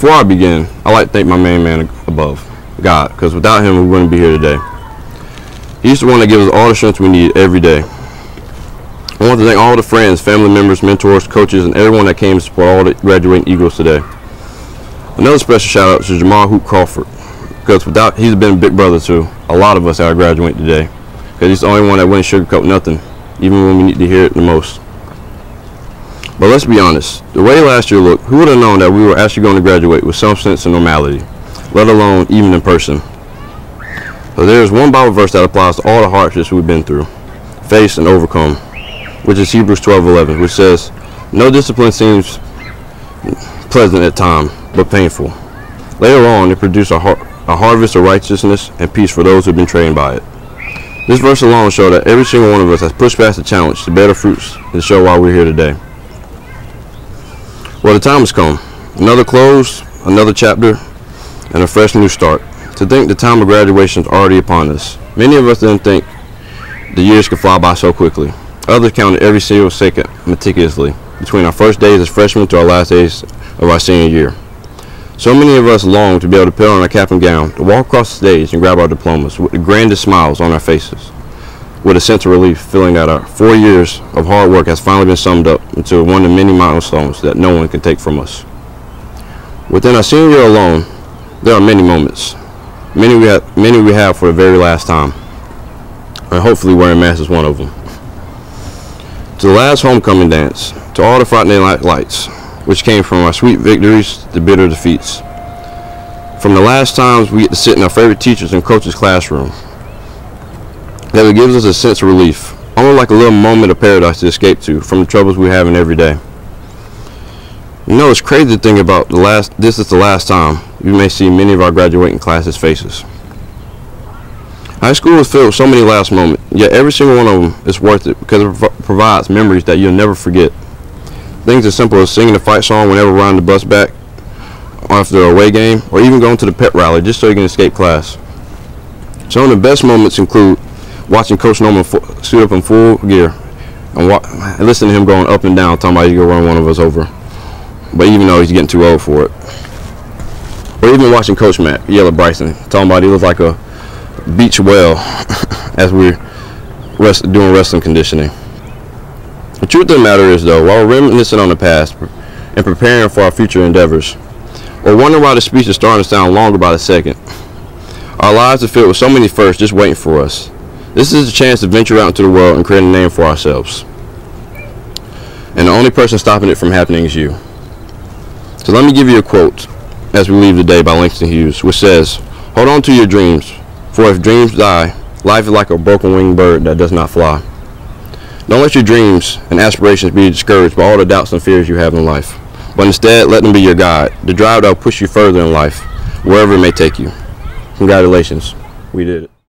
Before I begin, I'd like to thank my main man above, God, because without him, we wouldn't be here today. He's the one that gives us all the strength we need every day. I want to thank all the friends, family members, mentors, coaches, and everyone that came to support all the graduating Eagles today. Another special shout out to Jamal Hoop Crawford, because without he's been a big brother to a lot of us that are graduating today, because he's the only one that wouldn't sugarcoat nothing, even when we need to hear it the most. But let's be honest, the way last year looked, who would have known that we were actually going to graduate with some sense of normality, let alone even in person? So there is one Bible verse that applies to all the hardships we've been through, faced and overcome, which is Hebrews 12:11, which says, "No discipline seems pleasant at time, but painful. Later on, it produces a, har- a harvest of righteousness and peace for those who have been trained by it." This verse alone shows that every single one of us has pushed past the challenge to the fruits and show why we're here today. Well, the time has come. Another close, another chapter, and a fresh new start. To think the time of graduation is already upon us. Many of us didn't think the years could fly by so quickly. Others counted every single second meticulously, between our first days as freshmen to our last days of our senior year. So many of us long to be able to put on our cap and gown, to walk across the stage and grab our diplomas with the grandest smiles on our faces, with a sense of relief, feeling that our four years of hard work has finally been summed up into one of the many milestones that no one can take from us. Within our senior year alone, there are many moments. Many we have, many we have for the very last time, and hopefully wearing masks is one of them. To the last homecoming dance, to all the Friday night lights, which came from our sweet victories to bitter defeats. From the last times we get to sit in our favorite teachers and coaches' classroom, that it gives us a sense of relief, almost like a little moment of paradise to escape to from the troubles we have in every day. You know, it's crazy to think about the last. This is the last time you may see many of our graduating classes' faces. High school is filled with so many last moments, yet every single one of them is worth it because it prov- provides memories that you'll never forget. Things as simple as singing the fight song whenever riding the bus back after a away game, or even going to the pep rally just so you can escape class. Some of the best moments include watching Coach Norman suit up in full gear and, and listening to him going up and down, talking about he's going to run one of us over. But even though he's getting too old for it. Or even watching Coach Matt yell at Bryson, talking about he looks like a beach whale as we're rest- doing wrestling conditioning. The truth of the matter is, though, while reminiscing on the past and preparing for our future endeavors, or wondering why the speech is starting to sound longer by the second, our lives are filled with so many firsts just waiting for us. This is a chance to venture out into the world and create a name for ourselves. And the only person stopping it from happening is you. So let me give you a quote as we leave today by Langston Hughes, which says, Hold on to your dreams, for if dreams die, life is like a broken winged bird that does not fly. Don't let your dreams and aspirations be discouraged by all the doubts and fears you have in life, but instead let them be your guide, the drive that will push you further in life, wherever it may take you. Congratulations, we did it.